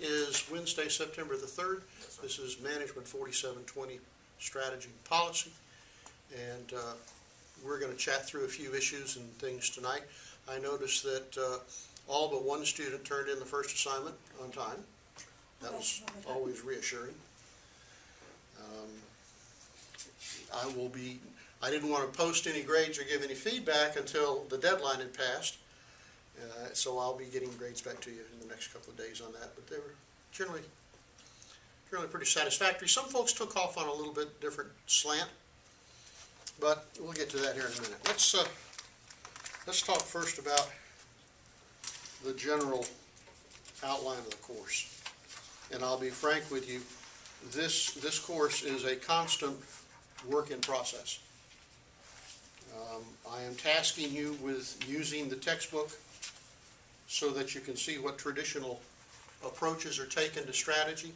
is Wednesday, September the 3rd. This is Management 4720 Strategy and Policy. And uh, we're going to chat through a few issues and things tonight. I noticed that uh, all but one student turned in the first assignment on time. That was always reassuring. Um, I will be, I didn't want to post any grades or give any feedback until the deadline had passed. Uh, So I'll be getting grades back to you in the next couple of days on that, but they were generally, generally pretty satisfactory. Some folks took off on a little bit different slant, but we'll get to that here in a minute. Let's, uh, let's talk first about the general outline of the course. And I'll be frank with you, this, this course is a constant work in process. Um, I am tasking you with using the textbook so that you can see what traditional approaches are taken to strategy.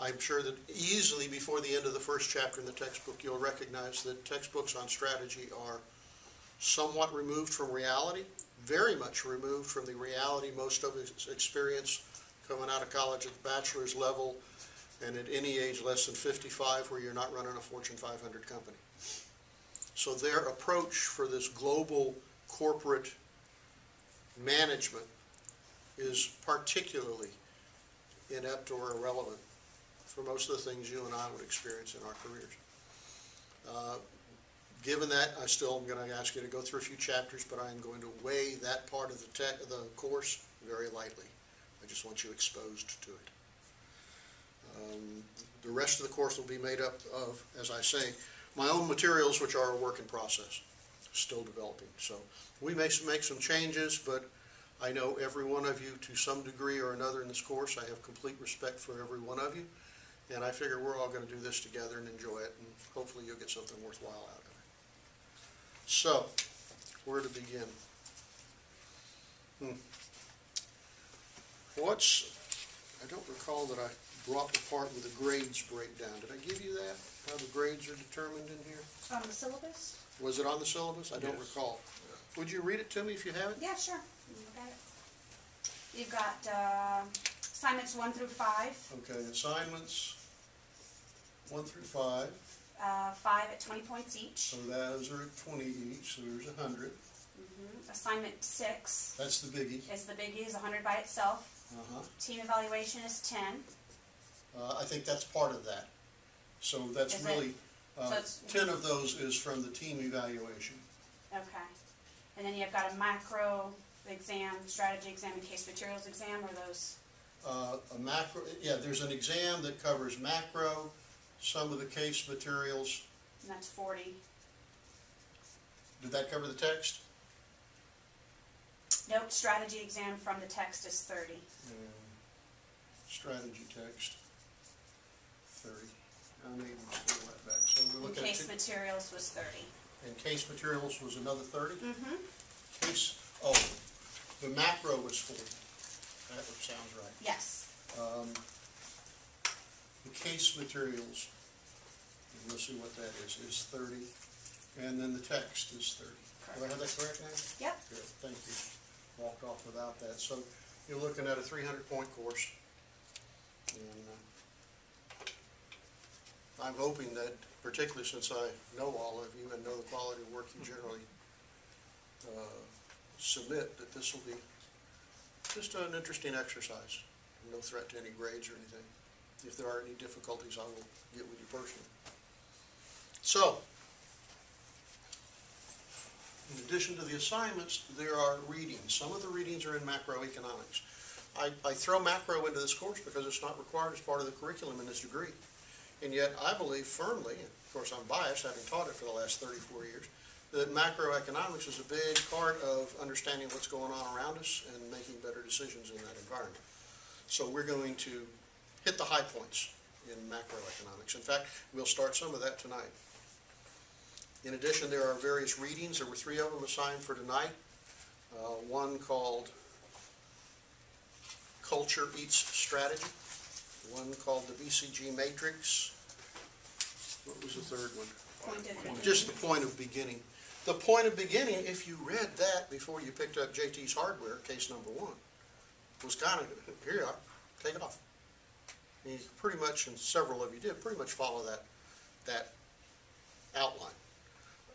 I'm sure that easily before the end of the first chapter in the textbook, you'll recognize that textbooks on strategy are somewhat removed from reality, very much removed from the reality most of us experience coming out of college at the bachelor's level and at any age less than 55 where you're not running a Fortune 500 company. So their approach for this global corporate management is particularly inept or irrelevant for most of the things you and I would experience in our careers. Uh, Given that, I still am going to ask you to go through a few chapters, but I am going to weigh that part of the the course very lightly. I just want you exposed to it. Um, The rest of the course will be made up of, as I say, my own materials, which are a work in process, still developing. So we may make some changes, but I know every one of you to some degree or another in this course. I have complete respect for every one of you. And I figure we're all going to do this together and enjoy it, and hopefully you'll get something worthwhile out of it. So, where to begin? Hmm. What's, I don't recall that I brought the part with the grades breakdown. Did I give you that? How the grades are determined in here? On the syllabus? Was it on the syllabus? I don't Yes. recall. Would you read it to me if you have it? Yeah, sure. You can Look at it. You've got, uh, assignments one through five, Okay, assignments, one through five, uh, five at twenty points each. so those are at twenty each, so there's a hundred. Mhm. Assignment six That's the biggie. is the biggie, is hundred by itself. Uh-huh. Team evaluation is ten. Uh, I think that's part of that. So that's Is it? really, uh, So it's- ten of those is from the team evaluation. Okay. And then you've got a macro exam, strategy exam, and case materials exam, or those, Uh, a macro, yeah, there's an exam that covers macro, some of the case materials. and that's forty. Did that cover the text? Nope, strategy exam from the text is thirty. Um, Strategy text, thirty. I may even scroll that back, so we're And looking at case two, materials was thirty. and case materials was another thirty? Mm-hmm. Case, oh, the macro was forty. That sounds right. Yes. Um, The case materials, and we'll see what that is, is thirty, and then the text is thirty. Do I have that correct now? Yep. Good, thank you. Walked off without that. So you're looking at a three hundred point course. And uh, I'm hoping that, particularly since I know all of you and know the quality of work you generally uh, submit, that this will be just an interesting exercise. No threat to any grades or anything. If there are any difficulties, I will get with you personally. So, in addition to the assignments, there are readings. Some of the readings are in macroeconomics. I, I throw macro into this course because it's not required as part of the curriculum in this degree. And yet, I believe firmly, and of course I'm biased, having taught it for the last 34 years, that macroeconomics is a big part of understanding what's going on around us and making better decisions in that environment. So we're going to hit the high points in macroeconomics. In fact, we'll start some of that tonight. In addition, there are various readings. There were three of them assigned for tonight. Uh, One called Culture Eats Strategy, one called the BCG Matrix. What was the third one? Just the point of beginning. The point of beginning, if you read that before you picked up JT's Hardware, case number one, was kind of, here you are, take it off. And you pretty much, and several of you did, pretty much follow that, that outline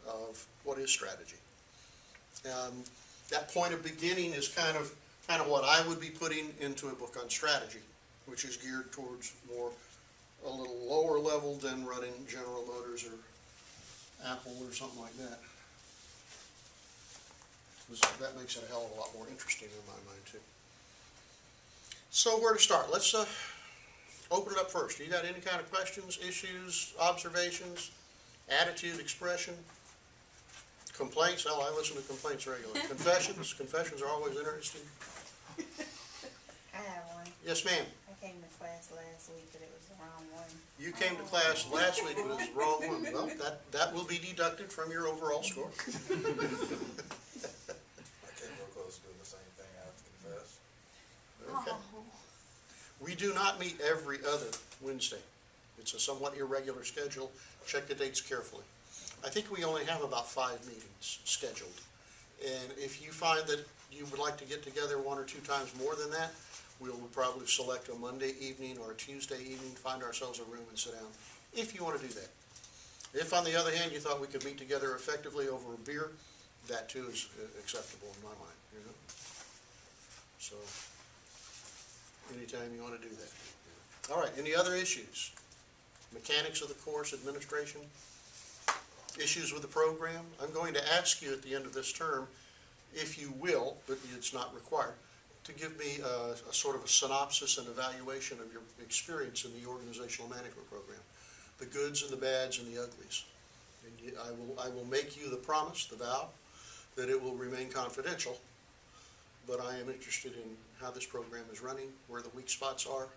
of what is strategy. Um, That point of beginning is kind of, kind of what I would be putting into a book on strategy, which is geared towards more, a little lower level than running General Motors or Apple or something like that. That makes it a hell of a lot more interesting in my mind too. So where to start? Let's, uh, open it up first. You got any kind of questions, issues, observations, attitude, expression? Complaints? Oh, I listen to complaints regularly. Confessions? Confessions are always interesting. I have one. Yes, ma'am. I came to class last week, but it was the wrong one. You came to class last week, but it was the wrong one. Well, that, that will be deducted from your overall score. I came real close to doing the same thing, I have to confess. Okay. We do not meet every other Wednesday. It's a somewhat irregular schedule. Check the dates carefully. I think we only have about five meetings scheduled. And if you find that you would like to get together one or two times more than that, we'll probably select a Monday evening or a Tuesday evening, find ourselves a room and sit down, if you want to do that. If, on the other hand, you thought we could meet together effectively over a beer, that too is acceptable in my mind, you know? So, anytime you want to do that. All right, any other issues? Mechanics of the course, administration? Issues with the program? I'm going to ask you at the end of this term, if you will, but it's not required, to give me a, a sort of a synopsis and evaluation of your experience in the organizational management program. The goods and the bads and the uglies. And I will, I will make you the promise, the vow, that it will remain confidential, but I am interested in how this program is running, where the weak spots are,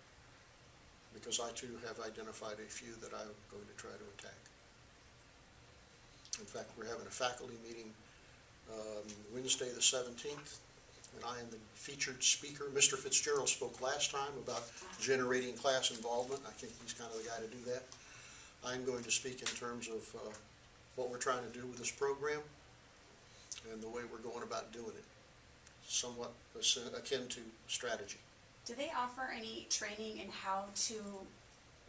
because I too have identified a few that I'm going to try to attack. In fact, we're having a faculty meeting um, Wednesday, the 17th, and I am the featured speaker. Mr. Fitzgerald spoke last time about generating class involvement. I think he's kind of the guy to do that. I'm going to speak in terms of uh, what we're trying to do with this program and the way we're going about doing it, somewhat akin to strategy. Do they offer any training in how to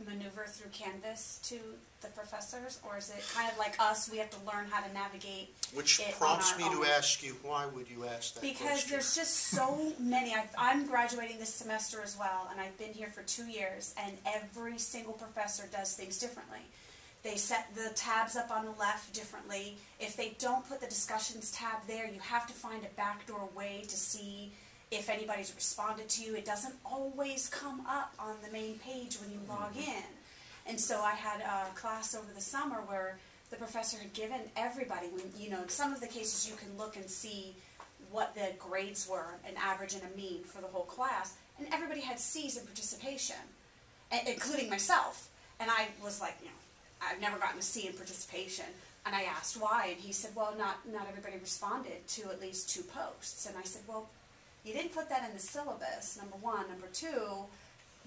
maneuver through Canvas to the professors? Or is it kind of like us, we have to learn how to navigate Which prompts me to ask you, why would you ask that question? Because there's just so many. I've, I'm graduating this semester as well, and I've been here for two years, and every single professor does things differently. They set the tabs up on the left differently. If they don't put the discussions tab there, you have to find a backdoor way to see if anybody's responded to you. It doesn't always come up on the main page when you log mm-hmm. in. And so I had a class over the summer where the professor had given everybody, when, you know, in some of the cases you can look and see what the grades were, an average and a mean for the whole class, and everybody had C's in participation, including myself. And I was like, you know, I've never gotten a C in participation. And I asked why, and he said, well, not, not everybody responded to at least two posts. And I said, well, you didn't put that in the syllabus, number one. Number two,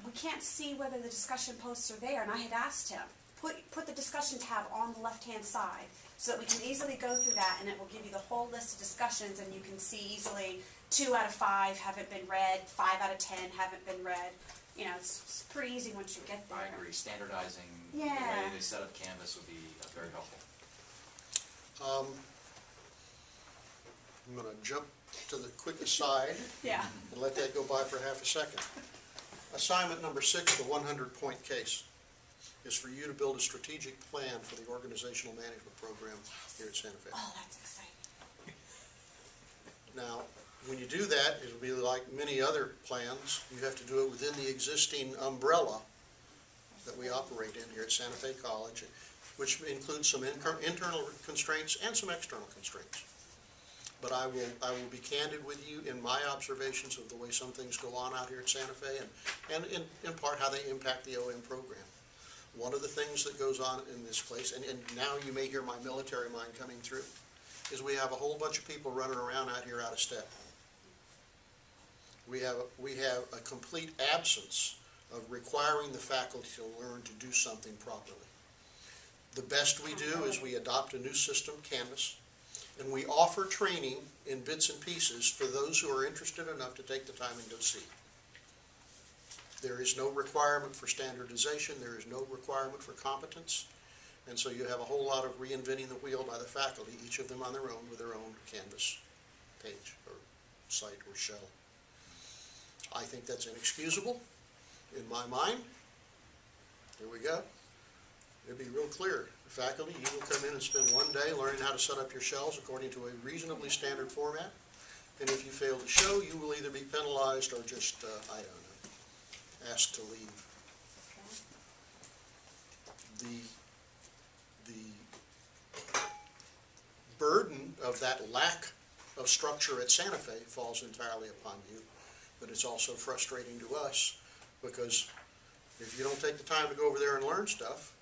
we can't see whether the discussion posts are there. And I had asked him, put, put the discussion tab on the left-hand side so that we can easily go through that and it will give you the whole list of discussions and you can see easily two out of five haven't been read, five out of ten haven't been read. You know, it's, it's pretty easy once you get there. I agree, standardizing the way Yeah. they set up Canvas would be uh, very helpful. Um, I'm gonna jump to the quick aside Yeah. and let that go by for half a second. Assignment number six, the one hundred point case, is for you to build a strategic plan for the organizational management program here at Santa Fe. Oh, that's exciting. Now, when you do that, it'll be like many other plans, you have to do it within the existing umbrella that we operate in here at Santa Fe College, which includes some internal constraints and some external constraints. But I will, I will be candid with you in my observations of the way some things go on out here at Santa Fe and, and in, in part how they impact the OM program. One of the things that goes on in this place, and, and now you may hear my military mind coming through, is we have a whole bunch of people running around out here out of step. We have, we have a complete absence of requiring the faculty to learn to do something properly. The best we do is we adopt a new system, Canvas, and we offer training in bits and pieces for those who are interested enough to take the time and go see. There is no requirement for standardization, there is no requirement for competence, and so you have a whole lot of reinventing the wheel by the faculty, each of them on their own with their own Canvas page or site or shell. I think that's inexcusable in my mind. Here we go. It'd be real clear. The faculty, you will come in and spend one day learning how to set up your shells according to a reasonably standard format. And if you fail to show, you will either be penalized or just, uh, I don't know, asked to leave. The, the burden of that lack of structure at Santa Fe falls entirely upon you, but it's also frustrating to us because if you don't take the time to go over there and learn stuff,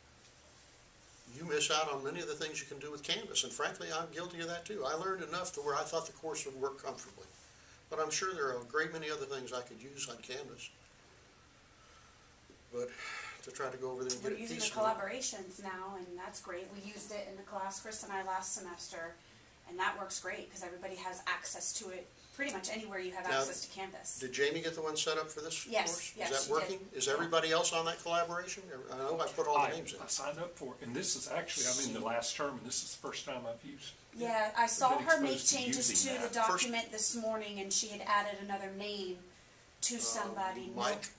you miss out on many of the things you can do with Canvas. And frankly, I'm guilty of that too. I learned enough to where I thought the course would work comfortably. But I'm sure there are a great many other things I could use on Canvas. But to try to go over there and get We're it using the piecemeal. collaborations now, and that's great. We used it in the class, Chris and I, last semester, and that works great, because everybody has access to it pretty much anywhere you have Now, access to Canvas. Did Jamie get the one set up for this Yes, course? yes, Is she that working? did. Is everybody else on that collaboration? I know I put all I, the names in. I signed up for it, and this is actually, I'm in the last term, and this is the first time I've used. it. Yeah, I saw her make exposed to changes using to the that. First- document this morning, and she had added another name to somebody. Mil- Uh, Mike?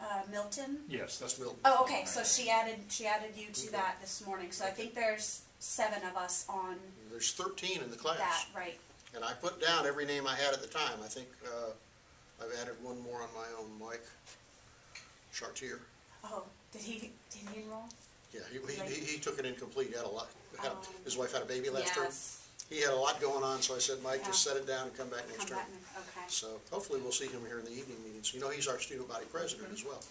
Uh, Milton? Yes, That's that's, Milton. Oh, okay, so she added, she added you to Okay. that this morning, so I think there's seven of us on There's thirteen in the class. that, right? And I put down every name I had at the time. I think, uh, I've added one more on my own, Mike Chartier. Oh, did he, did he enroll? Yeah, he, he, he- he took it incomplete. He had a lot, had- Um, his wife had a baby last term. Yes, He had a lot going on, so I said, Mike, just set it down and come back next come term. back, okay. So hopefully we'll see him here in the evening meetings. You know, he's our student body president as well.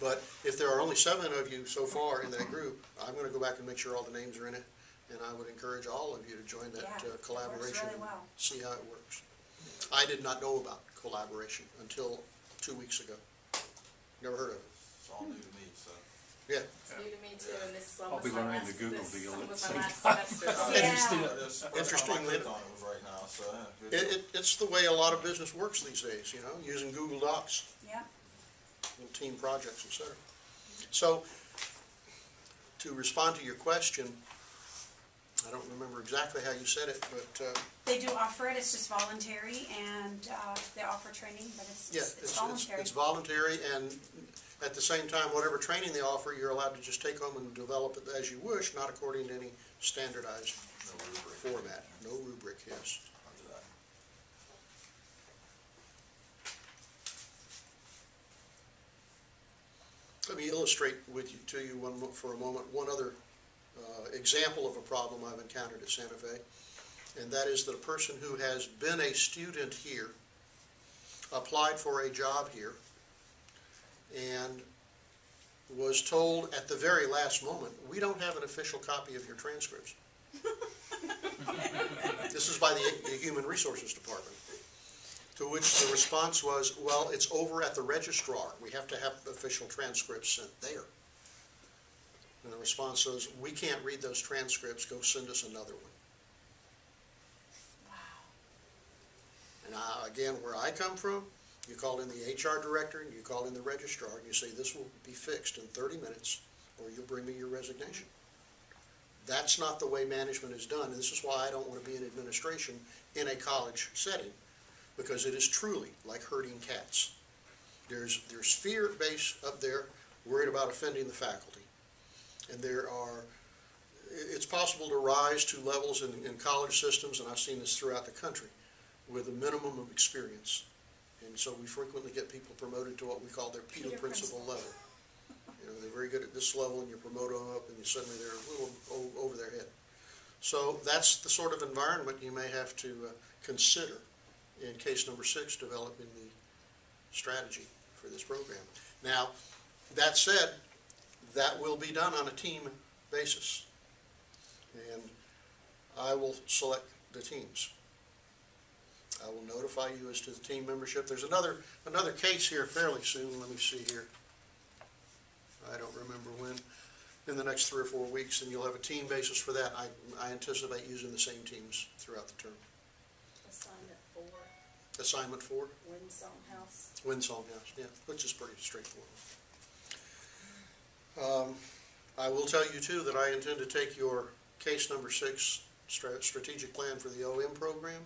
But if there are only seven of you so far in that group, I'm gonna go back and make sure all the names are in it. And I would encourage all of you to join that Yeah, uh, it works collaboration really and well. see how it works. I did not know about collaboration until two weeks ago. Never heard of it. It's all new to me, so. Yeah, It's new to me too, and this is I'll be my learning last, the Google this deal at was the my same last time. semester. Yeah. so- Interesting. This first time I Interestingly- clicked on it was right now, so, yeah. good it, deal. it, it's the way a lot of business works these days, you know, using Google Docs. Yep, and team projects, et cetera. So, to respond to your question, I don't remember exactly how you said it, but, uh, they do offer it, it's just voluntary, and, uh, they offer training, but it's, yeah, it's it's, it's, voluntary. it's voluntary, and at the same time, whatever training they offer, you're allowed to just take home and develop it as you wish, not according to any standardized No rubric. format, no rubric, yes. Roger that. Let me illustrate with you, to you one, mo- for a moment, one other uh, example of a problem I've encountered at Santa Fe. And that is that a person who has been a student here, applied for a job here, and was told at the very last moment, we don't have an official copy of your transcripts. This is by the, the Human Resources Department. To which the response was, well, it's over at the registrar. We have to have official transcripts sent there. And the response was, we can't read those transcripts, go send us another one. Wow. And I, again, where I come from, you call in the HR director, and you call in the registrar, and you say, this will be fixed in thirty minutes, or you'll bring me your resignation. That's not the way management is done, and this is why I don't want to be in administration in a college setting, because it is truly like herding cats. There's, there's fear base up there, worried about offending the faculty. And there are, it's possible to rise to levels in, in college systems, and I've seen this throughout the country, with a minimum of experience. And so we frequently get people promoted to what we call their Peter Peter Principle Principle. level. You know, they're very good at this level, and you promote them up, and you suddenly they're a little over their head. So that's the sort of environment you may have to uh, consider in case number six, developing the strategy for this program. Now, that said, that will be done on a team basis. And I will select the teams. I will notify you as to the team membership. There's another, another case here fairly soon, let me see here. I don't remember when, in the next three or four weeks, and you'll have a team basis for that. I, I anticipate using the same teams throughout the term. Assignment four. assignment four? Windsong House. Windsong House, yeah, which is pretty straightforward. Um, I will tell you too that I intend to take your case number six, stra- strategic plan for the OM program,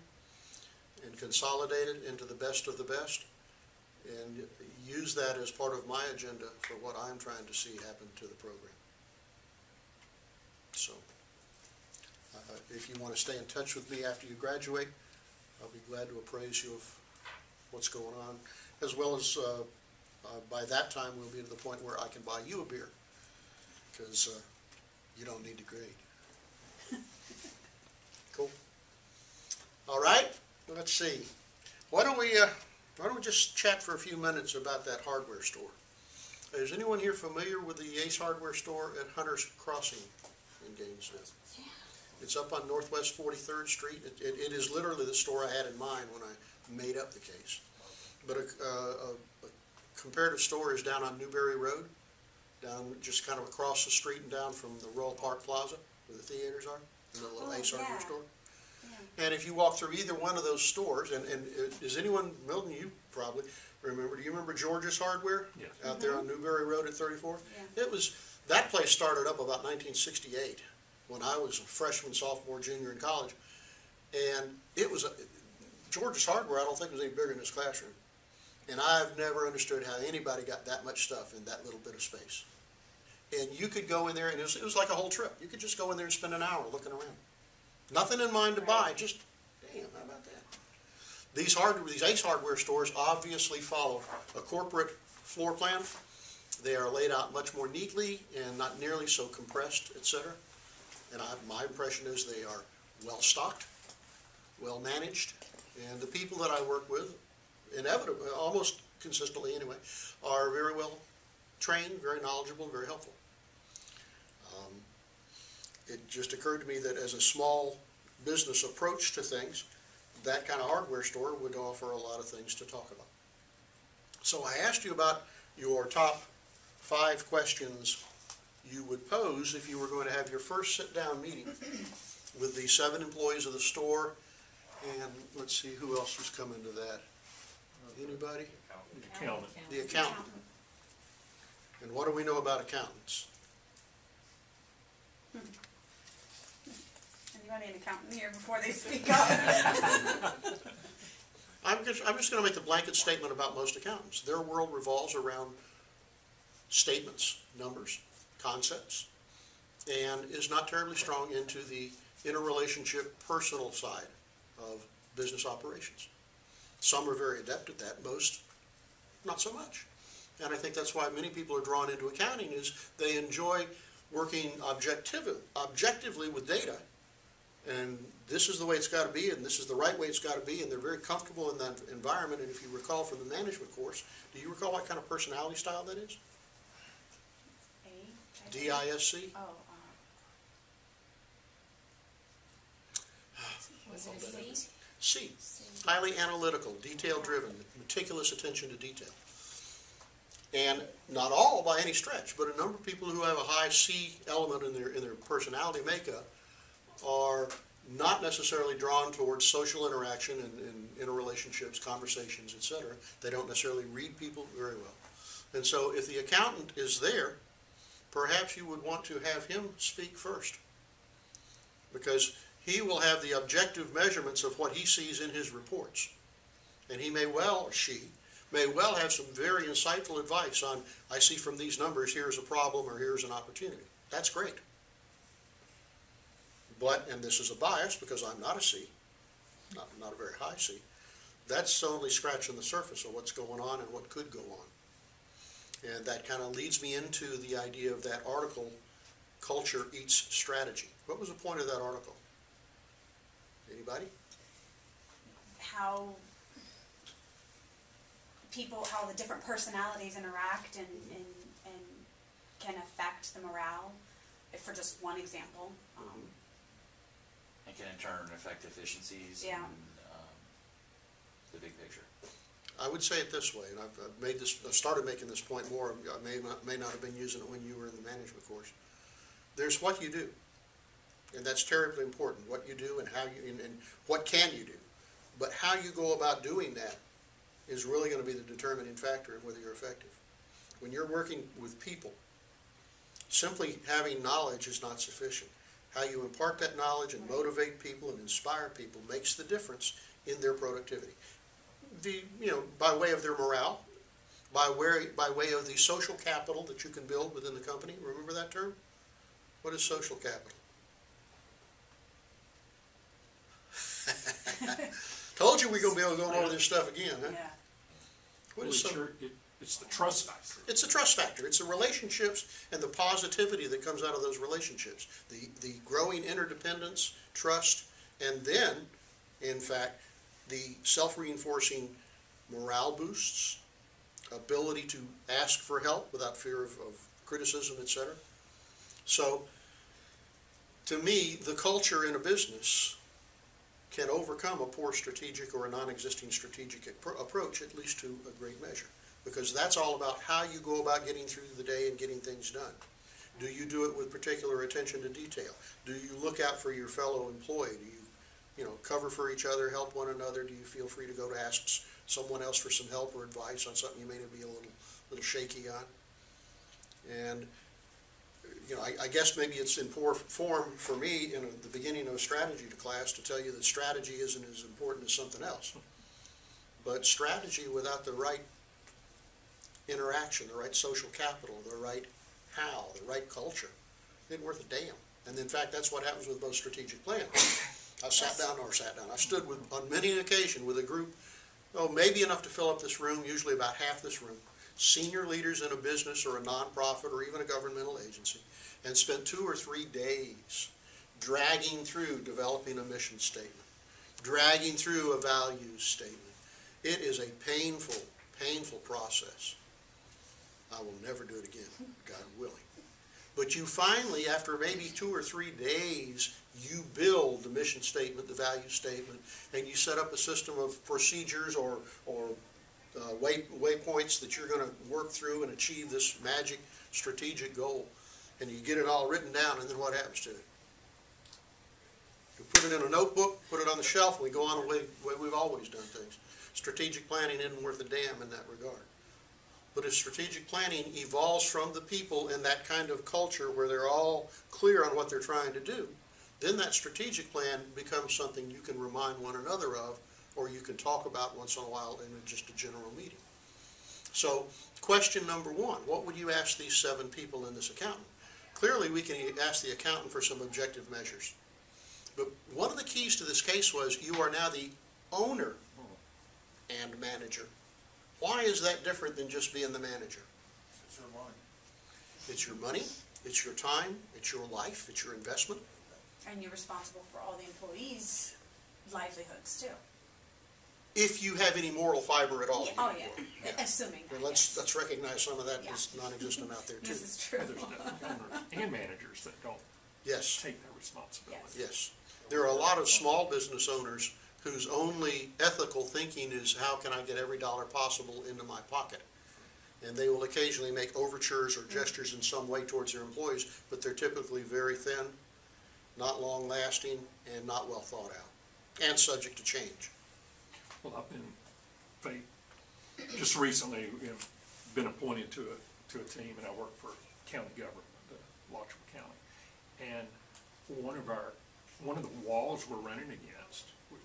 and consolidate it into the best of the best, and use that as part of my agenda for what I'm trying to see happen to the program. So, uh, if you want to stay in touch with me after you graduate, I'll be glad to appraise you of what's going on, as well as, uh, uh, by that time, we'll be to the point where I can buy you a beer, because you don't need to grade. Cool. All right, let's see. Why don't we, uh, why don't we just chat for a few minutes about that hardware store? Is anyone here familiar with the Ace Hardware Store at Hunter's Crossing in Gainesville? Yeah. It's up on Northwest Forty-third Street. It, it, it is literally the store I had in mind when I made up the case. But a, uh, a comparative store is down on Newberry Road, down just kind of across the street and down from the Royal Park Plaza, where the theaters are, and the little Oh, Ace Hardware yeah. store. Yeah. And if you walk through either one of those stores, and, and uh, is anyone, Milton, you probably remember, do you remember George's Hardware? Yes. Out there on Newberry Road at thirty-four? Yeah. It was, that place started up about nineteen sixty-eight, when I was a freshman, sophomore, junior in college. And it was, a George's Hardware, I don't think it was any bigger than this classroom. And I've never understood how anybody got that much stuff in that little bit of space. And you could go in there, and it was, it was like a whole trip. You could just go in there and spend an hour looking around. Nothing in mind to buy, just, damn, how about that? These hard, these Ace Hardware stores obviously follow a corporate floor plan. They are laid out much more neatly and not nearly so compressed, et cetera. And I, my impression is they are well-stocked, well-managed, and the people that I work with, inevitably, almost consistently anyway, are very well trained, very knowledgeable, very helpful. Um, It just occurred to me that as a small business approach to things, that kind of hardware store would offer a lot of things to talk about. So I asked you about your top five questions you would pose if you were going to have your first sit-down meeting with the seven employees of the store, and let's see, who else was coming to that? Anybody? The accountant. The accountant. And what do we know about accountants? Anybody an accountant here before they speak up? I'm just, I'm just gonna make the blanket statement about most accountants. Their world revolves around statements, numbers, concepts, and is not terribly strong into the interrelationship, personal side of business operations. Some are very adept at that, most not so much. And I think that's why many people are drawn into accounting is they enjoy working objective, objectively with data. And this is the way it's gotta be, and this is the right way it's gotta be, and they're very comfortable in that environment. And if you recall from the management course, do you recall what kind of personality style that is? A, I think. D-I-S-C? Oh, uh, Was it a C? C. Highly analytical, detail-driven, meticulous attention to detail. And not all by any stretch, but a number of people who have a high C element in their, in their personality makeup are not necessarily drawn towards social interaction and, and interrelationships, conversations, etc. They don't necessarily read people very well. And so if the accountant is there, perhaps you would want to have him speak first. Because he will have the objective measurements of what he sees in his reports. And he may well, she, may well have some very insightful advice on, I see from these numbers, here's a problem or here's an opportunity. That's great. But, and this is a bias because I'm not a C, not, not a very high C, that's only scratching the surface of what's going on and what could go on. And that kind of leads me into the idea of that article, Culture Eats Strategy. What was the point of that article? Anybody? how people, how the different personalities interact and, and, and can affect the morale, if for just one example. Um, And can in turn affect efficiencies Yeah. and, um, the big picture. I would say it this way, and I've, I've made this, I've started making this point more, I may not, may not have been using it when you were in the management course. There's what you do, and that's terribly important, what you do and how you, and, and what can you do. But how you go about doing that is really gonna be the determining factor of whether you're effective. When you're working with people, simply having knowledge is not sufficient. How you impart that knowledge and motivate people and inspire people makes the difference in their productivity. The, you know, by way of their morale, by way, by way of the social capital that you can build within the company, remember that term? What is social capital? Told you we're gonna be able to go over this stuff again, huh? Yeah. What Well, is it's so- your, it, it's the trust factor. It's a trust factor. It's the relationships and the positivity that comes out of those relationships. The, the growing interdependence, trust, and then, in fact, the self-reinforcing morale boosts, ability to ask for help without fear of, of criticism, et cetera. So, to me, the culture in a business can overcome a poor strategic or a non-existing strategic approach, at least to a great measure because that's all about how you go about getting through the day and getting things done. Do you do it with particular attention to detail? Do you look out for your fellow employee? Do you, you know, cover for each other, help one another? Do you feel free to go to ask someone else for some help or advice on something you may be a little, little shaky on? And, you know, I, I guess maybe it's in poor form for me in the beginning of a strategy class to tell you that strategy isn't as important as something else. But strategy without the right interaction, the right social capital, the right how, the right culture, isn't worth a damn. And in fact, that's what happens with most strategic plans. I sat down, or sat down, I stood with, on many an occasion with a group, oh, maybe enough to fill up this room, usually about half this room, senior leaders in a business or a nonprofit or even a governmental agency, and spent two or three days dragging through developing a mission statement, dragging through a values statement. It is a painful, painful process. I will never do it again, God willing. But you finally, after maybe two or three days, you build the mission statement, the value statement, and you set up a system of procedures or, or uh, way, waypoints that you're gonna work through and achieve this magic strategic goal. And you get it all written down, and then what happens to it? We put it in a notebook, put it on the shelf, and we go on the way, way we've always done things. Strategic planning isn't worth a damn in that regard. But if strategic planning evolves from the people in that kind of culture where they're all clear on what they're trying to do, then that strategic plan becomes something you can remind one another of, or you can talk about once in a while in just a general meeting. So, question number one, what would you ask these seven people in this accountant? Clearly, we can ask the accountant for some objective measures. But one of the keys to this case was you are now the owner and manager. Why is that different than just being the manager? It's your money. It's your money, it's your time, it's your life, it's your investment. And you're responsible for all the employees' livelihoods too. If you have any moral fiber at all. Yeah, Oh, yeah, assuming that, And let's, yes. let's recognize some of that Yeah. is non-existent out there too. This is true. There's definitely owners and managers that don't Yes, take that responsibility. Yes. yes. There are a lot of small business owners whose only ethical thinking is how can I get every dollar possible into my pocket? And they will occasionally make overtures or mm-hmm. gestures in some way towards their employees, but they're typically very thin, not long-lasting, and not well thought out, and subject to change. Well, I've been, they, just recently, you know, been appointed to a, to a team, and I work for county government, uh, Lottrell County. And one of our, one of the walls we're running against, we-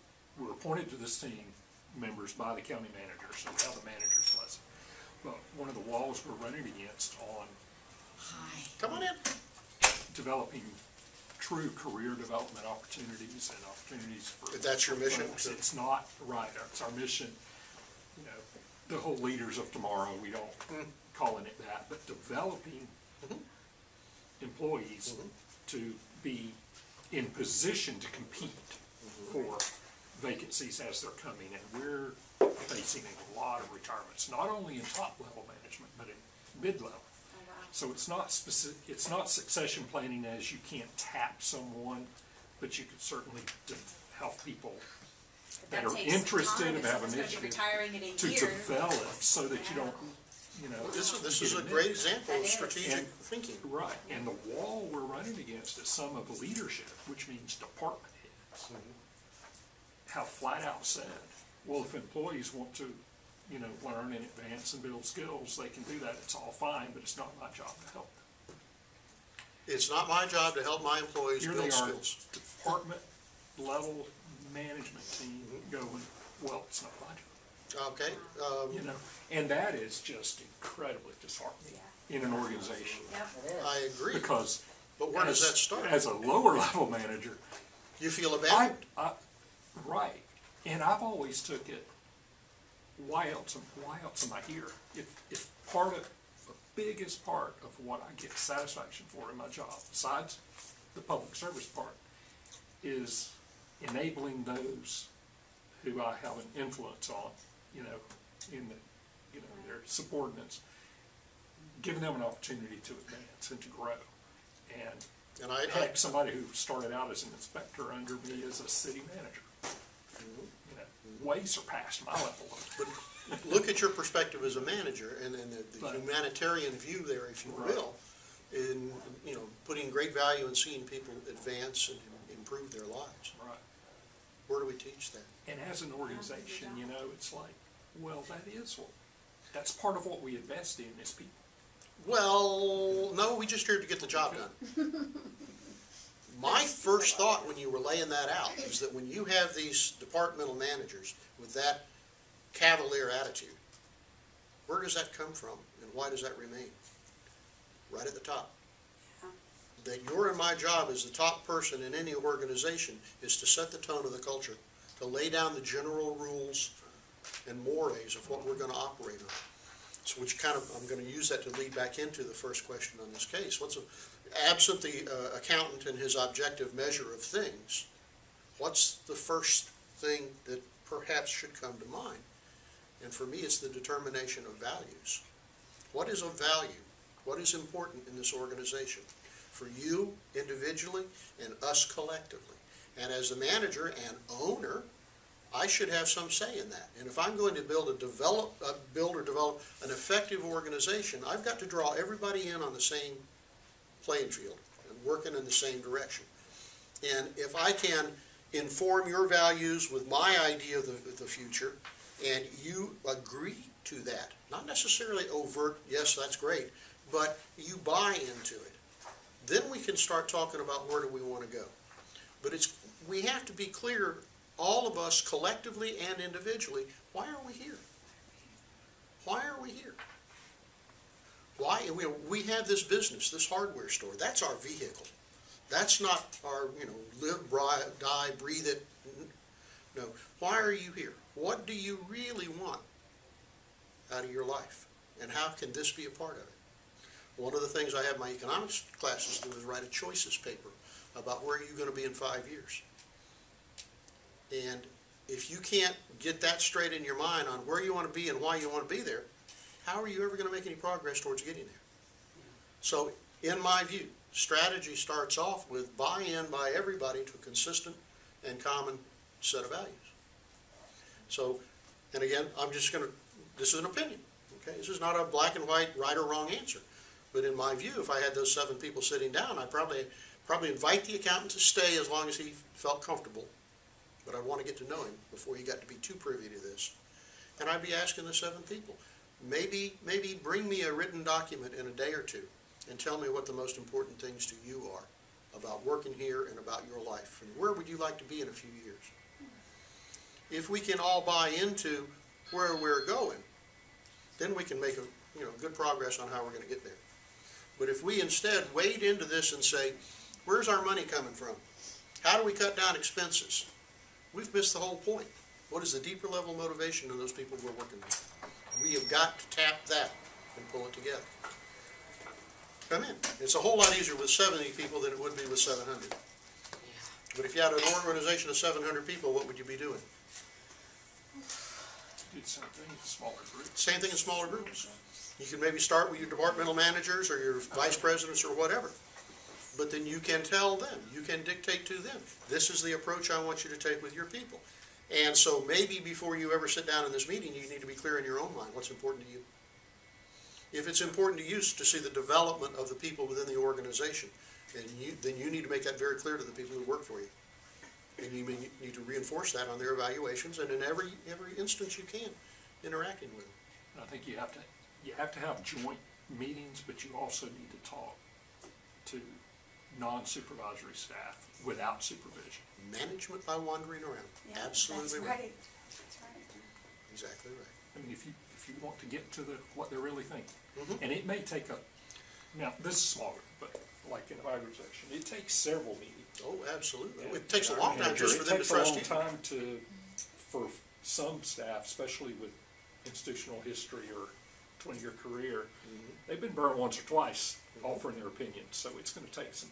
we're appointed to this team, members by the county manager, so we have the manager's blessing. But one of the walls we're running against on Hi. Come on in. developing true career development opportunities and opportunities for. That's your mission, folks. It's not, right, it's our mission, you know, the whole leaders of tomorrow, we don't Mm. calling it that, but developing Mm-hmm. employees to be in position to compete Mm-hmm. for vacancies as they're coming, and we're facing a lot of retirements, not only in top level management, but in mid-level. Wow. So it's not specific, it's not succession planning as you can't tap someone, but you could certainly de- help people But that are takes interested time and if have someone's gonna be initiative Retiring in a to year. develop so that you don't, you know. This is, this is a in great it. example of strategic And- thinking. Right, and the wall we're running against is some of the leadership, which means department heads. Mm-hmm. have flat out said, well, if employees want to, you know, learn and advance and build skills, they can do that, it's all fine, but it's not my job to help. It's not my job to help my employees Here they build are, skills. department level management team going, well, it's not my job. Okay, um, you know, and that is just incredibly disheartening in an organization. Yep. I agree, Because but where does as- that start? As a lower level manager, You feel I, abandoned? I, right, and I've always took it, why else, am- why else am I here? If, if part of, the biggest part of what I get satisfaction for in my job, besides the public service part, is enabling those who I have an influence on, you know, in the, you know, their subordinates, giving them an opportunity to advance and to grow. And And I, I, somebody who started out as an inspector under me as a city manager. You know, way surpassed my level of, look at your perspective as a manager and, and the- the Right. humanitarian view there, if you Right. will, in, you know, putting great value in seeing people advance and improve their lives. right. Where do we teach that? And as an organization, you know, it's like, well, that is what, that's part of what we invest in is people. Well, no, we just here to get the job done. My first thought when you were laying that out is that when you have these departmental managers with that cavalier attitude, where does that come from and why does that remain? Right at the top. That your and my job as the top person in any organization is to set the tone of the culture, to lay down the general rules and mores of what we're gonna operate on. So which kind of, I'm gonna use that to lead back into the first question on this case. What's, a- absent the uh, accountant and his objective measure of things, what's the first thing that perhaps should come to mind? And for me, it's the determination of values. What is of value? What is important in this organization? For you individually and us collectively. And as a manager and owner, I should have some say in that. And if I'm going to build a develop, uh, build or develop an effective organization, I've got to draw everybody in on the same playing field and working in the same direction. And if I can inform your values with my idea of the, of the future, and you agree to that, not necessarily overt, yes, that's great, but you buy into it, then we can start talking about where do we want to go. But it's, we have to be clear, all of us collectively and individually, why are we here? Why are we here? Why, we, we have this business, this hardware store, that's our vehicle. That's not our, you know, live, die, breathe it. No, why are you here? What do you really want out of your life? And how can this be a part of it? One of the things I have my economics classes do is write a choices paper about where you're you gonna be in five years. And if you can't get that straight in your mind on where you wanna be and why you wanna be there, how are you ever gonna make any progress towards getting there? So, in my view, strategy starts off with buy-in by everybody to a consistent and common set of values. So, and again, I'm just gonna, this is an opinion, okay? This is not a black and white, right or wrong answer. But in my view, if I had those seven people sitting down, I'd probably, probably invite the accountant to stay as long as he felt comfortable. But I'd wanna get to know him before he got to be too privy to this. And I'd be asking the seven people, maybe, maybe bring me a written document in a day or two and tell me what the most important things to you are about working here and about your life. And where would you like to be in a few years? If we can all buy into where we're going, then we can make a, you know, good progress on how we're gonna get there. But if we instead wade into this and say, where's our money coming from? How do we cut down expenses? We've missed the whole point. What is the deeper level motivation of those people we're working with? We have got to tap that and pull it together. Come in. It's a whole lot easier with seventy people than it would be with seven hundred. But if you had an organization of seven hundred people, what would you be doing? Do the same thing, smaller groups. Same thing in smaller groups. You can maybe start with your departmental managers or your vice presidents or whatever. But then you can tell them, you can dictate to them, this is the approach I want you to take with your people. And so maybe before you ever sit down in this meeting, you need to be clear in your own mind, what's important to you. If it's important to you to see the development of the people within the organization, and you, then you need to make that very clear to the people who work for you. And you need to reinforce that on their evaluations and in every, every instance you can, interacting with them. I think you have to, you have to have joint meetings, but you also need to talk to non-supervisory staff without supervision. Management by wandering around, Yeah, absolutely That's right, right, that's right. exactly right. I mean, if you, if you want to get to the, what they're really thinking. Mhm. And it may take a, now, this is smaller, but like in organization, it takes several meetings. Oh, absolutely. And It takes a long time manager, just for them to trust It takes a long time to, for some staff, especially with institutional history or twenty-year career, Mm-hmm. they've been burned once or twice offering their opinions, so it's gonna take some,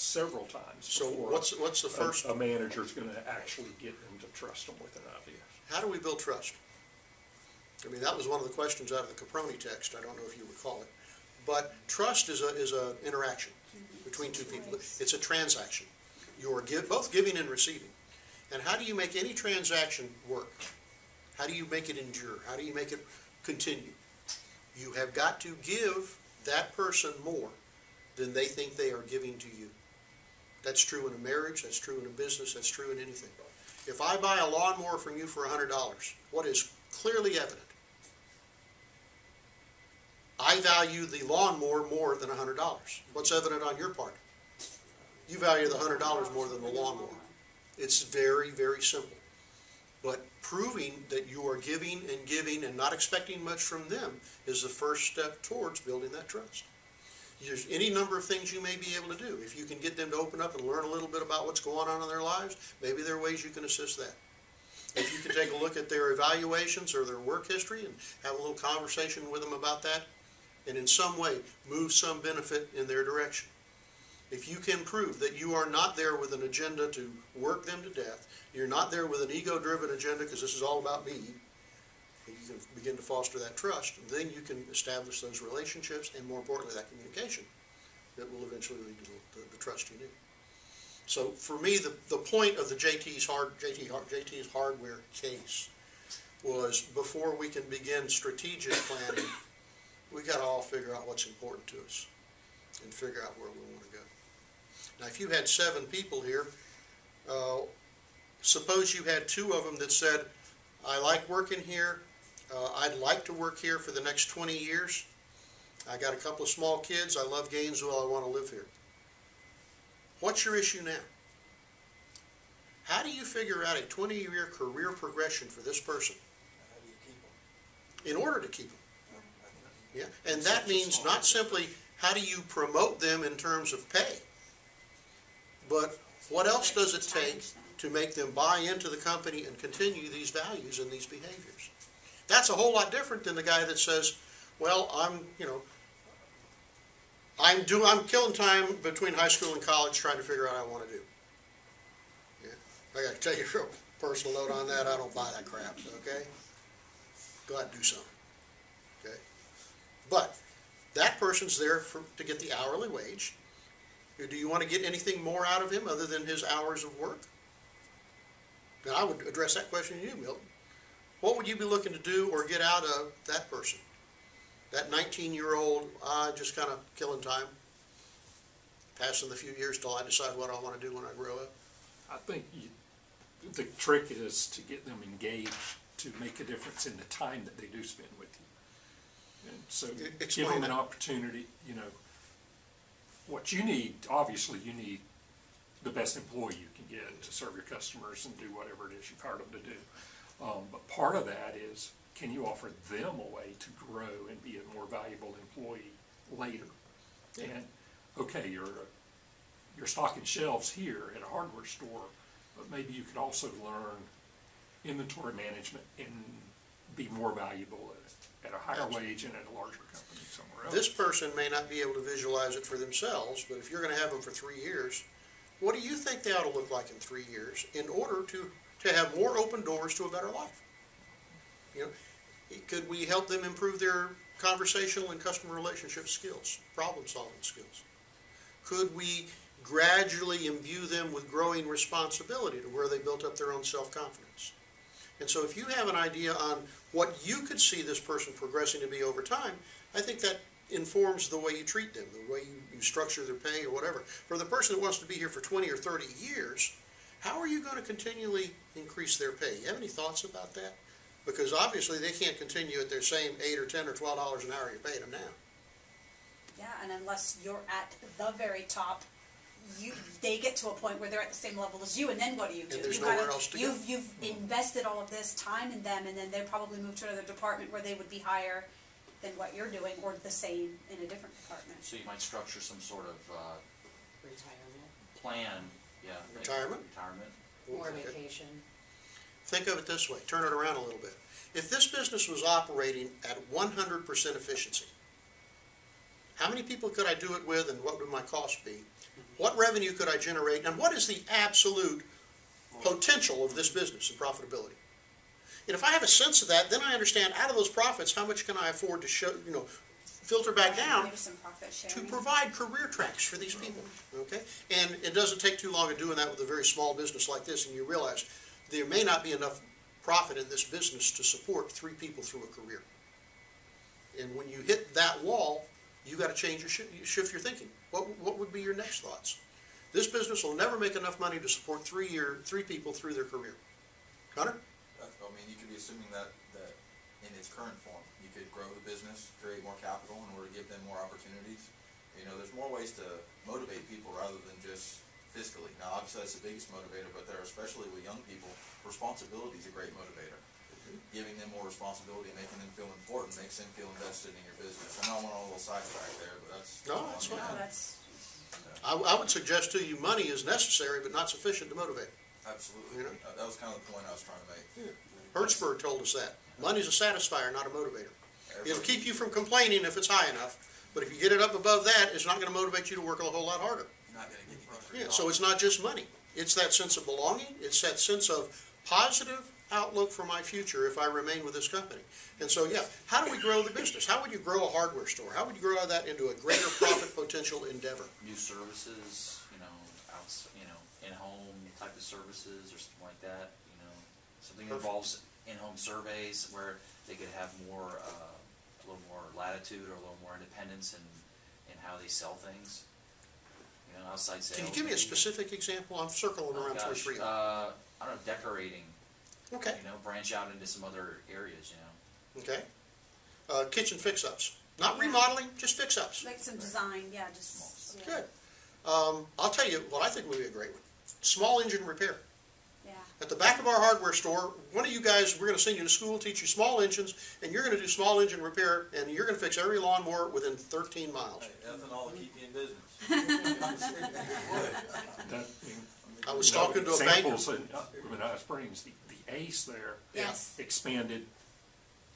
several times So before what's, what's the a- first, A manager's gonna actually get them to trust them with an idea. how do we build trust? I mean, that was one of the questions out of the Caproni text, I don't know if you recall it. But trust is a, is a interaction between two people. It's a transaction. You're give, both giving and receiving. And how do you make any transaction work? How do you make it endure? How do you make it continue? You have got to give that person more than they think they are giving to you. That's true in a marriage, that's true in a business, that's true in anything. If I buy a lawnmower from you for hundred dollars, what is clearly evident? I value the lawnmower more than hundred dollars. What's evident on your part? You value the hundred dollars more than the lawnmower. It's very, very simple. But proving that you are giving and giving and not expecting much from them is the first step towards building that trust. There's any number of things you may be able to do. If you can get them to open up and learn a little bit about what's going on in their lives, maybe there are ways you can assist that. If you can take a look at their evaluations or their work history and have a little conversation with them about that, and in some way move some benefit in their direction. If you can prove that you are not there with an agenda to work them to death, you're not there with an ego-driven agenda because this is all about me, you can begin to foster that trust, and then you can establish those relationships and more importantly, that communication that will eventually lead to the, the, the trust you need. So for me, the, the point of the JT's hard, JT, JT's hardware case was before we can begin strategic planning, we gotta all figure out what's important to us and figure out where we wanna go. Now, if you had seven people here, uh, suppose you had two of them that said, I like working here, uh, I'd like to work here for the next twenty years. I got a couple of small kids, I love Gainesville, I wanna live here. What's your issue now? How do you figure out a twenty-year career progression for this person in order to keep them? Yeah, and that means not simply how do you promote them in terms of pay, but what else does it take to make them buy into the company and continue these values and these behaviors? That's a whole lot different than the guy that says, well, I'm, you know, I'm do, I'm killing time between high school and college trying to figure out what I wanna do. Yeah, I gotta tell you a real personal note on that, I don't buy that crap, okay? Go out and do something, okay? But that person's there for, to get the hourly wage. Do you want to get anything more out of him other than his hours of work? Now, I would address that question to you, Milton. What would you be looking to do or get out of that person? That nineteen-year-old, uh, just kind of killing time, passing the few years till I decide what I want to do when I grow up? I think you, the trick is to get them engaged to make a difference in the time that they do spend with you. And so E- give explain them an opportunity, you know, what you need, obviously you need the best employee you can get to serve your customers and do whatever it is you've hired them to do. Um, but part of that is, can you offer them a way to grow and be a more valuable employee later? And, okay, you're, you're stocking shelves here at a hardware store, but maybe you could also learn inventory management and be more valuable at, at a higher wage and at a larger company somewhere else. This person may not be able to visualize it for themselves, but if you're gonna have them for three years, what do you think they ought to look like in three years in order to, to have more open doors to a better life? You know, could we help them improve their conversational and customer relationship skills, problem-solving skills? Could we gradually imbue them with growing responsibility to where they built up their own self-confidence? And so if you have an idea on what you could see this person progressing to be over time, I think that informs the way you treat them, the way you, you structure their pay or whatever. For the person that wants to be here for twenty or thirty years, how are you gonna continually increase their pay? You have any thoughts about that? Because obviously, they can't continue at their same eight or ten or twelve dollars an hour you paid them now. Yeah, and unless you're at the very top, you, they get to a point where they're at the same level as you, and then what do you do? And there's You gotta- nowhere else to go. You've, you've invested all of this time in them, and then they'll probably move to another department where they would be higher than what you're doing, or the same in a different department. So you might structure some sort of, uh, retirement, plan, yeah. like Retirement? Retirement. more Okay. vacation. Think of it this way, turn it around a little bit. If this business was operating at one hundred percent efficiency, how many people could I do it with and what would my cost be? What revenue could I generate and what is the absolute potential of this business and profitability? And if I have a sense of that, then I understand out of those profits, how much can I afford to show, you know, filter back down Maybe some profit to provide career tracks for these people, okay? And it doesn't take too long of doing that with a very small business like this, and you realize there may not be enough profit in this business to support three people through a career. And when you hit that wall, you gotta change your, shi- you shift your thinking. What, what would be your next thoughts? This business will never make enough money to support three year, three people through their career. Connor? I mean, you could be assuming that, that in its current form, you could grow the business, create more capital in order to give them more opportunities. You know, there's more ways to motivate people rather than just fiscally. Now, obviously, that's the biggest motivator, but there, especially with young people, responsibility is a great motivator. Giving them more responsibility, making them feel important, makes them feel invested in your business. I know I went on a little sidetrack there, but that's. No, that's No, that's, I, I would suggest to you, money is necessary but not sufficient to motivate. Absolutely. You know? Uh, That was kind of the point I was trying to make. Herzberg told us that. Money's a satisfier, not a motivator. It'll keep you from complaining if it's high enough, but if you get it up above that, it's not gonna motivate you to work a whole lot harder. Not gonna get anything for your Yeah, so it's not just money. It's that sense of belonging, it's that sense of positive outlook for my future if I remain with this company. And so, yeah, how do we grow the business? How would you grow a hardware store? How would you grow that into a greater profit potential endeavor? New services, you know, outs, you know, in-home type of services or something like that, you know. Something that Perfect. involves in-home surveys where they could have more, uh, a little more latitude or a little more independence in, in how they sell things. You know, outside sales. Can you give me a maybe. specific example? I'm circling Oh, around two or gosh, three. Uh, I don't know, decorating, Okay, you know, branch out into some other areas, you know. okay. Uh, kitchen fix-ups, not remodeling, just fix-ups. like some design, yeah, just, yeah. Good. Um, I'll tell you what I think would be a great one. Small engine repair. Yeah, At the back of our hardware store, one of you guys, we're gonna send you to school, teach you small engines, and you're gonna do small engine repair, and you're gonna fix every lawnmower within thirteen miles. Hey, Nothing all to keep you in business. That, I was you know, talking to a banker. Examples in, uh, in Hot Springs, the, the Ace there yes, expanded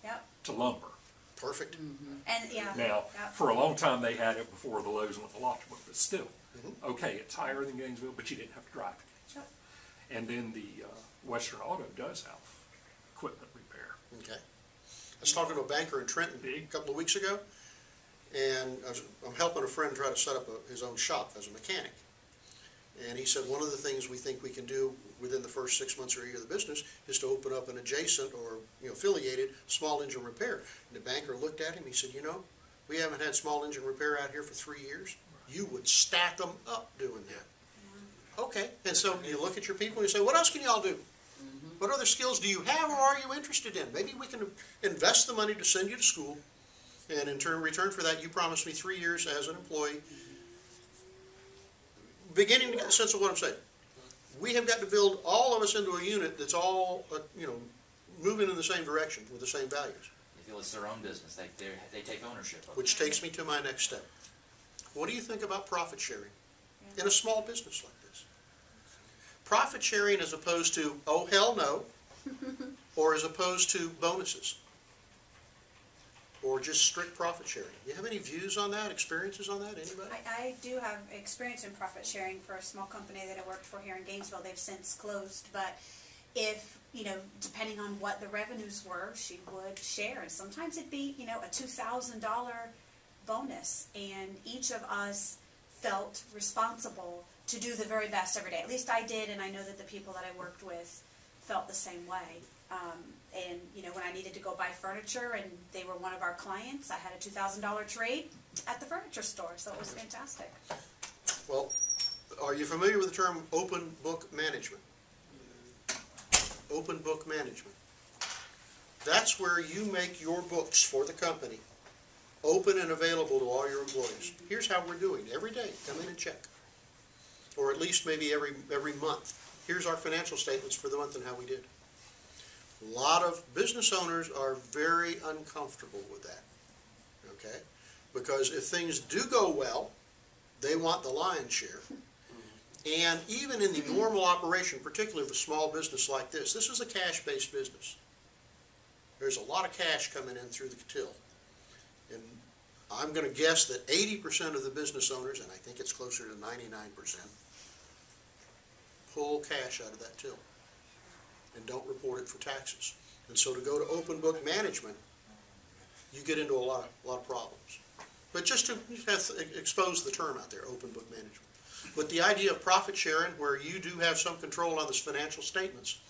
yep, to lumber. Perfect. and, yeah. Now, yep. for a long time, they had it before the Lowe's went to Lockwood, but still, Mhm. okay, it's higher than Gainesville, but you didn't have to drive to Gainesville. And then the, uh, Western Auto does have equipment repair. Okay. I was talking to a banker in Trenton a couple of weeks ago, and I was, I'm helping a friend try to set up a, his own shop as a mechanic. And he said, one of the things we think we can do within the first six months or a year of the business is to open up an adjacent or, you know, affiliated small engine repair. And the banker looked at him, he said, you know, we haven't had small engine repair out here for three years. You would stack them up doing that. Okay, and so you look at your people and you say, what else can y'all do? What other skills do you have or are you interested in? Maybe we can invest the money to send you to school, and in turn, return for that, you promise me three years as an employee. Beginning to get a sense of what I'm saying. We have got to build all of us into a unit that's all, uh, you know, moving in the same direction with the same values. They feel it's their own business, they, they, they take ownership of it. Which takes me to my next step. What do you think about profit sharing in a small business like? Profit sharing as opposed to, oh, hell no, or as opposed to bonuses? Or just strict profit sharing? Do you have any views on that, experiences on that, anybody? I, I do have experience in profit sharing for a small company that I worked for here in Gainesville. They've since closed, but if, you know, depending on what the revenues were, she would share. And sometimes it'd be, you know, a two thousand dollar bonus. And each of us felt responsible to do the very best every day. At least I did, and I know that the people that I worked with felt the same way. Um, and, you know, when I needed to go buy furniture and they were one of our clients, I had a two thousand dollar trade at the furniture store, so it was fantastic. Well, are you familiar with the term open book management? open book management. That's where you make your books for the company open and available to all your employees. Here's how we're doing, every day, come in and check. Or at least maybe every, every month. Here's our financial statements for the month and how we did. A lot of business owners are very uncomfortable with that, okay? Because if things do go well, they want the lion's share. And even in the normal operation, particularly of a small business like this, this is a cash-based business. There's a lot of cash coming in through the till. And I'm gonna guess that eighty percent of the business owners, and I think it's closer to ninety-nine percent, pull cash out of that till and don't report it for taxes. And so to go to open book management, you get into a lot, a lot of problems. But just to expose the term out there, open book management. But the idea of profit sharing, where you do have some control on the financial statements,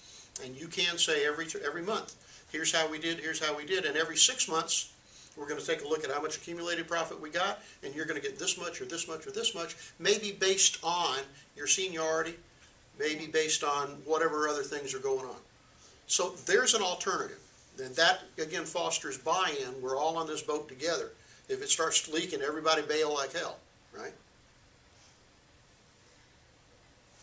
and you can say every, every month, here's how we did, here's how we did, and every six months, we're gonna take a look at how much accumulated profit we got, and you're gonna get this much, or this much, or this much, maybe based on your seniority, maybe based on whatever other things are going on. So there's an alternative. And that, again, fosters buy-in. We're all on this boat together. If it starts leaking, everybody bail like hell, right?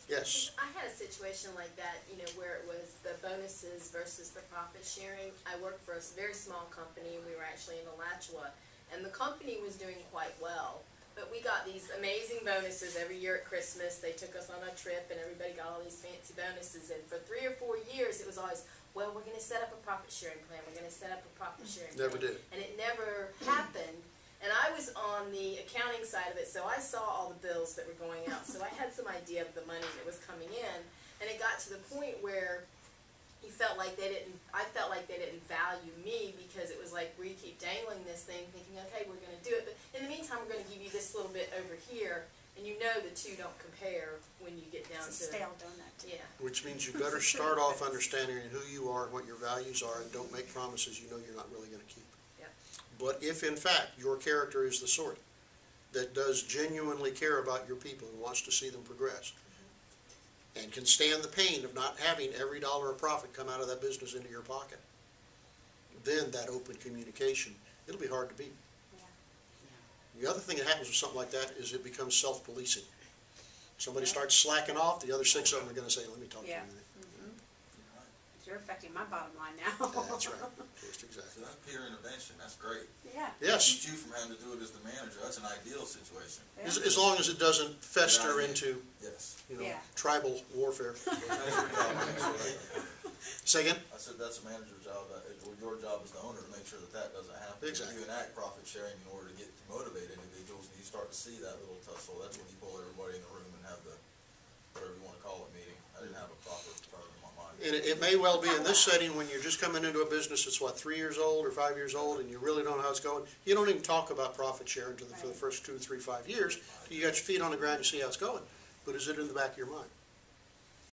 Yes, I had a situation like that, you know, where it was the bonuses versus the profit sharing. I worked for a very small company, we were actually in Alachua, and the company was doing quite well. But we got these amazing bonuses every year at Christmas. They took us on a trip and everybody got all these fancy bonuses. And for three or four years, it was always, well, we're gonna set up a profit sharing plan, we're gonna set up a profit sharing plan. never did. And it never happened. And I was on the accounting side of it, so I saw all the bills that were going out. So I had some idea of the money that was coming in. And it got to the point where you felt like they didn't, I felt like they didn't value me because it was like we keep dangling this thing thinking, okay, we're gonna do it. But in the meantime, we're gonna give you this little bit over here. And you know the two don't compare when you get down It's a to, stale donut. yeah. Which means you better start off understanding who you are, and what your values are, and don't make promises you know you're not really gonna keep. Yep. But if in fact your character is the sort that does genuinely care about your people and wants to see them progress, mm-hmm. and can stand the pain of not having every dollar of profit come out of that business into your pocket, then that open communication, it'll be hard to beat. The other thing that happens with something like that is it becomes self-policing. Somebody Yeah. starts slacking off, the other six of them are gonna say, let me talk to you. Yeah. A minute." You're affecting my bottom line now. That's right, just So exactly. that's peer intervention, that's great. Yeah. Yes, Keeps you from having to do it as the manager, that's an ideal situation. as, as long as it doesn't fester Yeah. into, Yes. you know, Yeah. tribal warfare. Say again? I said that's a manager's job, that is- or your job as the owner to make sure that that doesn't happen. Exactly. You enact profit sharing in order to get, to motivate individuals, and you start to see that little tussle, that's when you pull everybody in the room and have the, whatever you wanna call it, meeting. I didn't have a proper term in my mind. And it, it may well be in this setting, when you're just coming into a business that's what, three years old or five years old, and you really don't know how it's going, you don't even talk about profit sharing to the, for the first two, three, five years. You got your feet on the ground, you see how it's going. But is it in the back of your mind?